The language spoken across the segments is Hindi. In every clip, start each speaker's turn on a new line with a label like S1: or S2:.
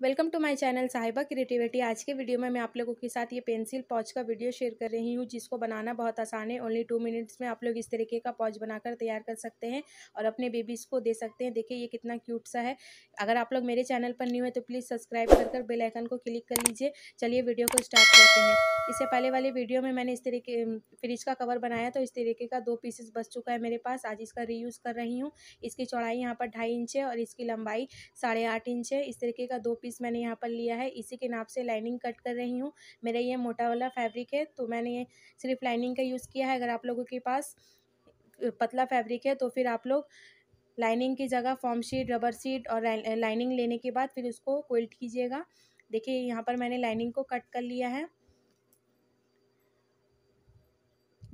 S1: Welcome to my channel Sahiba creativity. आज के वीडियो में मैं आप लोगों के साथ ये पेंसिल पॉच का वीडियो शेयर कर रही हूँ, जिसको बनाना बहुत आसान है। ओनली टू मिनट्स में आप लोग इस तरीके का पॉच बनाकर तैयार कर सकते हैं और अपने बेबीज़ को दे सकते हैं। देखिए, ये कितना क्यूट सा है। अगर आप लोग मेरे चैनल पर न्यू है तो प्लीज़ सब्सक्राइब कर कर बेलाइकन को क्लिक कर लीजिए। चलिए, वीडियो को स्टार्ट करते हैं। इससे पहले वाले वीडियो में मैंने इस तरीके फ्रिज का कवर बनाया तो इस तरीके का दो पीसेस बच चुका है मेरे पास। आज इसका रीयूज़ कर रही हूँ। इसकी चौड़ाई यहाँ पर ढाई इंच है और इसकी लंबाई साढ़े इंच है। इस तरीके का दो पीस मैंने यहाँ पर लिया है। इसी के नाप से लाइनिंग कट कर रही हूँ। मेरा ये मोटा वाला फैब्रिक है तो मैंने ये सिर्फ़ लाइनिंग का यूज़ किया है अगर आप लोगों के पास। पतला फैब्रिक है तो फिर आप लोग लाइनिंग की जगह फॉर्म शीट रबर शीट और लाइनिंग लेने के बाद फिर उसको क्विल्ट कीजिएगा। देखिए, यहाँ पर मैंने लाइनिंग को कट कर लिया है।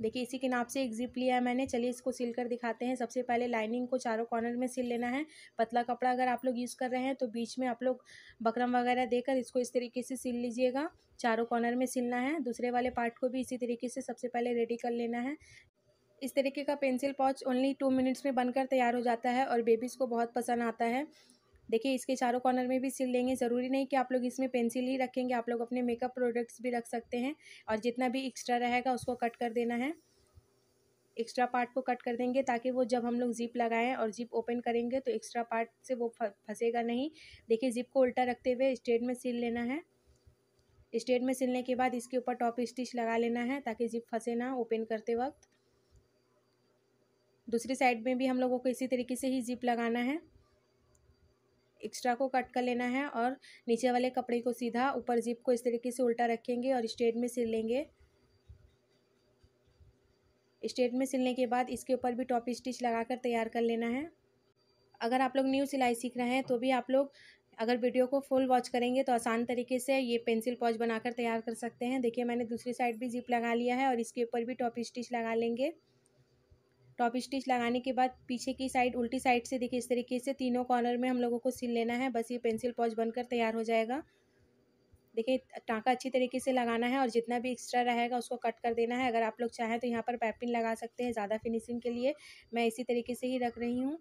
S1: देखिए, इसी के नाप से एक जिप लिया है मैंने। चलिए, इसको सिल कर दिखाते हैं। सबसे पहले लाइनिंग को चारों कॉर्नर में सिल लेना है। पतला कपड़ा अगर आप लोग यूज़ कर रहे हैं तो बीच में आप लोग बकरम वगैरह देकर इसको इस तरीके से सिल लीजिएगा। चारों कॉर्नर में सिलना है। दूसरे वाले पार्ट को भी इसी तरीके से सबसे पहले रेडी कर लेना है। इस तरीके का pencil pouch only two minutes में बनकर तैयार हो जाता है और बेबीज़ को बहुत पसंद आता है। देखिए, इसके चारों कॉर्नर में भी सिल लेंगे ज़रूरी नहीं कि आप लोग इसमें पेंसिल ही रखेंगे, आप लोग अपने मेकअप प्रोडक्ट्स भी रख सकते हैं और जितना भी एक्स्ट्रा रहेगा उसको कट कर देना है। एक्स्ट्रा पार्ट को कट कर देंगे ताकि वो जब हम लोग ज़िप लगाएँ और ज़िप ओपन करेंगे तो एक्स्ट्रा पार्ट से वो फंसेगा नहीं। देखिए, ज़िप को उल्टा रखते हुए स्ट्रेट में सिल लेना है। स्ट्रेट में सिलने के बाद इसके ऊपर टॉप स्टिच लगा लेना है ताकि ज़िप फंसे ना ओपन करते वक्त। दूसरी साइड में भी हम लोगों को इसी तरीके से ही ज़िप लगाना है। एक्स्ट्रा को कट कर लेना है और नीचे वाले कपड़े को सीधा ऊपर जिप को इस तरीके से उल्टा रखेंगे और स्ट्रेट में सिल लेंगे। स्ट्रेट में सिलने के बाद इसके ऊपर भी टॉप स्टिच लगाकर तैयार कर लेना है। अगर आप लोग न्यू सिलाई सीख रहे हैं तो भी आप लोग अगर वीडियो को फुल वॉच करेंगे तो आसान तरीके से ये पेंसिल पॉच बनाकर तैयार कर सकते हैं। देखिए मैंने दूसरी साइड भी जिप लगा लिया है और इसके ऊपर भी टॉप स्टिच लगा लेंगे। टॉप स्टिच लगाने के बाद पीछे की साइड, उल्टी साइड से देखिए, इस तरीके से तीनों कॉर्नर में हम लोगों को सिल लेना है। बस ये पेंसिल पॉच बनकर तैयार हो जाएगा। देखिए, टाँका अच्छी तरीके से लगाना है और जितना भी एक्स्ट्रा रहेगा उसको कट कर देना है। अगर आप लोग चाहें तो यहाँ पर पैपिन लगा सकते हैं ज़्यादा फिनिशिंग के लिए। मैं इसी तरीके से ही रख रही हूँ।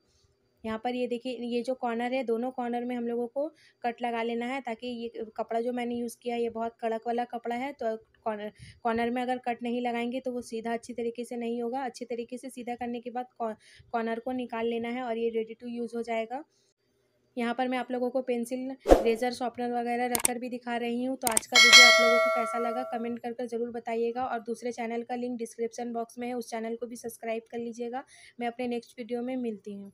S1: यहाँ पर ये देखिए, ये जो कॉर्नर है, दोनों कॉर्नर में हम लोगों को कट लगा लेना है ताकि ये कपड़ा जो मैंने यूज़ किया है ये बहुत कड़क वाला कपड़ा है तो कॉर्नर कॉर्नर में अगर कट नहीं लगाएँगे तो वो सीधा अच्छी तरीके से नहीं होगा। अच्छी तरीके से सीधा करने के बाद कॉर्नर को निकाल लेना है और ये रेडी टू यूज़ हो जाएगा। यहाँ पर मैं आप लोगों को पेंसिल रेज़र शॉर्पनर वगैरह रखकर भी दिखा रही हूँ। तो आज का वीडियो आप लोगों को कैसा लगा कमेंट कर कर ज़रूर बताइएगा और दूसरे चैनल का लिंक डिस्क्रिप्शन बॉक्स में है, उस चैनल को भी सब्सक्राइब कर लीजिएगा। मैं अपने नेक्स्ट वीडियो में मिलती हूँ।